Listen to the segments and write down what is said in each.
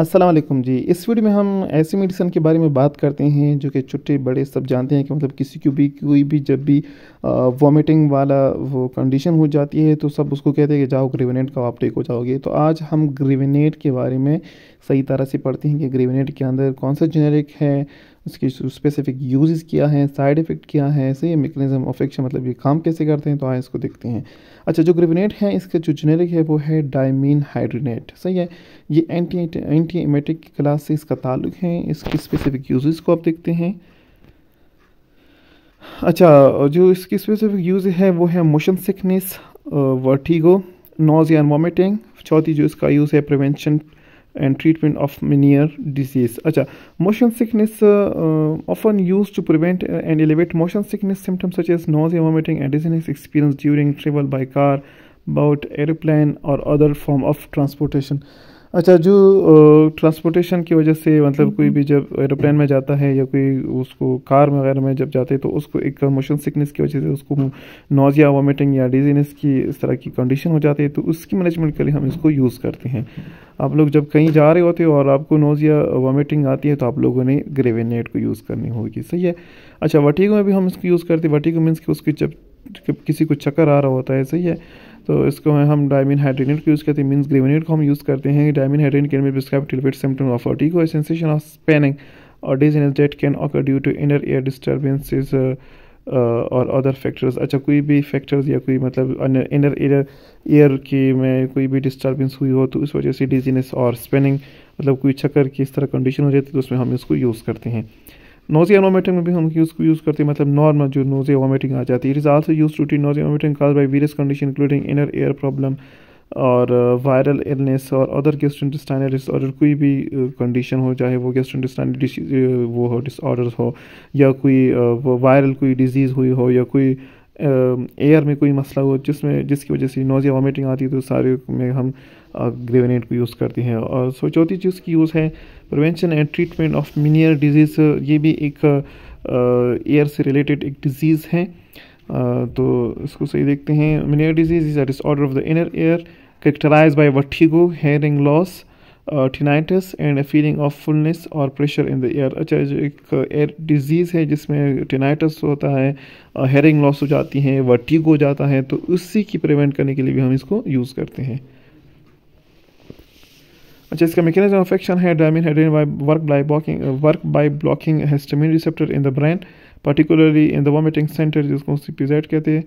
वालेकुम जी। इस वीडियो में हम ऐसी मेडिसन के बारे में बात करते हैं जो कि छोटे बड़े सब जानते हैं कि मतलब किसी को भी, कोई भी जब भी वॉमिटिंग वाला वो कंडीशन हो जाती है तो सब उसको कहते हैं कि जाओ ग्रेविनेट का आप टेक हो जाओगे। तो आज हम ग्रेविनेट के बारे में सही तरह से पढ़ते हैं कि ग्रेविनेट के अंदर कौन सा जेनेरिक है उसकी स्पेसिफिक यूजेस क्या हैं साइड इफ़ेक्ट क्या है सही मेकनिज़म ऑफ़ एक्शन मतलब ये काम कैसे करते हैं तो आए इसको देखते हैं। अच्छा जो ग्रेविनेट है, इसका जो जेनेरिक है, वो है डायमीन हाइड्रोनेट सही है? ये एंटी एंटी एमेटिक क्लास से इसका ताल्लुक है, इसके स्पेसिफिक यूजेस को आप देखते हैं। अच्छा जो इसकी स्पेसिफिक यूज़ है, वो है motion sickness vertigo nausea and vomiting चौथी जो इसका यूज़ है prevention and treatment of Meniere disease. Acha, motion sickness uh, uh, often used to prevent uh, and elevate motion sickness symptoms such as nausea, vomiting, and dizziness experienced during travel by car, boat, airplane, or other form of transportation. अच्छा जो transportation की वजह से मतलब कोई भी जब aeroplane में जाता है या कोई उसको कार वगैरह में जब जाते हैं तो उसको एक मोशन सिकनेस की वजह से उसको नोजिया वॉमिटिंग या डिजीनेस की इस तरह की कंडीशन हो जाती है तो उसकी मैनेजमेंट के लिए हम इसको यूज़ करते हैं। आप लोग जब कहीं जा रहे होते हो और आपको नोजिया वॉमिटिंग आती है तो आप लोगों ने ग्रेवेनेट को यूज़ करनी होगी। सही है? अच्छा वटीगो में भी हम इसको यूज़ करते हैं। वटीगो मीन्स कि उसकी जब किसी को चक्कर आ रहा होता है सही है तो इसको हम डायमिन हाइड्रेनेट को यूज़ करते हैं। मीन्स ग्रेविनेट को हम यूज़ करते हैं dimenhydrinate can be prescribe to alleviate symptom of vertigo sensation of spinning और dizziness that can occur due to inner ear disturbances और अदर फैक्टर्स अच्छा कोई भी फैक्टर्स या कोई मतलब इनर एयर एयर की में कोई भी डिस्टर्बेंस हुई हो तो उस वजह से डिजीनेस और स्पेनिंग मतलब कोई चक्कर की इस तरह कंडीशन हो जाती है तो उसमें हम इसको यूज़ करते हैं। नोजिया वोमिटिंग में भी हम यूज़ यूज़ करते हैं मतलब नॉर्मल जो नोजिया वोमिटिंग आ जाती है। It is also use to T nausea vomiting caused by various condition including inner ear problem और वायरल इलनेस और अदर गेस्ट्रोइंटेस्टाइनल डिसऑर्डर कोई भी कंडीशन uh, हो चाहे वो गेस्ट uh, वो हो डिसऑर्डर हो या कोई uh, वायरल कोई डिज़ीज़ हुई हो या कोई एयर में कोई मसला हो, जिसमें, जिसकी वजह से नोजिया वॉमिटिंग आती है तो सारे में हम ग्रेवेनेट को यूज़ करते हैं। और सो, चौथी चीज़ की यूज़ है prevention and treatment of Meniere disease ये भी एक एयर से रिलेटेड एक डिज़ीज़ है। तो इसको सही देखते हैं। Meniere disease is a disorder of the inner ear characterize by vertigo hearing loss tinnitus and feeling of fullness और प्रेशर इन द एयर अच्छा एक एयर डिज़ीज़ है जिसमें टिनाइटस होता है हेयरिंग लॉस हो जाती है वर्टिग हो जाता है तो उसी की प्रिवेंट करने के लिए भी हम इसको यूज़ करते हैं। अच्छा इसका मैकेनिज्म ऑफ़ एक्शन है dimenhydrinate by work by blocking work by blocking histamine receptor in the brain particularly in the vomiting centre जिसको सी पी जेड कहते हैं।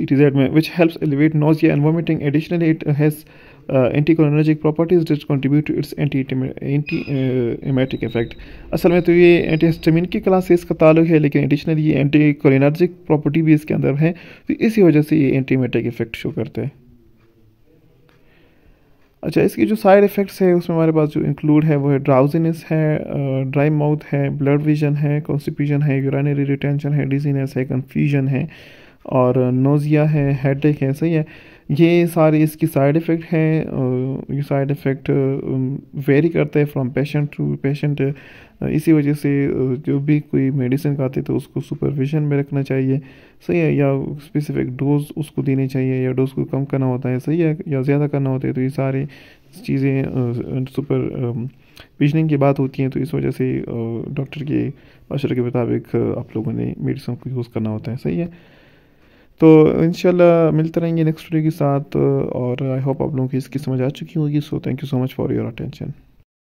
जेड में which helps elevate nausea and vomiting additionally it has anticholinergic properties that contribute to its anti anti emetic effect असल में तो ये anti histamine की class से इसका ताल्लुक है, लेकिन एडिशनली ये एंटी कोलिनर्जिक प्रॉपर्टी भी इसके अंदर है तो इसी वजह से ये एंटी एमेटिक इफ़ेक्ट शो करते हैं। अच्छा इसकी जो साइड इफ़ेक्ट्स है, उसमें हमारे पास जो इंक्लूड है, वो है ड्राउजीनेस है ड्राई माउथ है ब्लड विजन है कॉन्स्टिपेशन है यूरानरी रिटेंशन है डिजीनेस है कन्फ्यूज़न है। और नोज़िया है हेडेक है, सही है। ये सारे इसकी साइड इफ़ेक्ट हैं ये साइड इफ़ेक्ट वेरी करते हैं फ्रॉम पेशेंट टू पेशेंट इसी वजह से जो भी कोई मेडिसिन खाते तो उसको सुपरविजन में रखना चाहिए, सही है, या स्पेसिफिक डोज उसको देनी चाहिए, या डोज को कम करना होता है, सही है, या ज़्यादा करना होता है तो ये सारी चीज़ें सुपर विजनिंग की बात होती हैं तो इस वजह से डॉक्टर के मशरे के मुताबिक आप लोगों ने मेडिसिन को यूज़ करना होता है, सही है। तो इन मिलते रहेंगे नेक्स्ट वीडियो के साथ, और आई होप आप लोगों की इसकी समझ आ चुकी होगी so thank you so much for your attention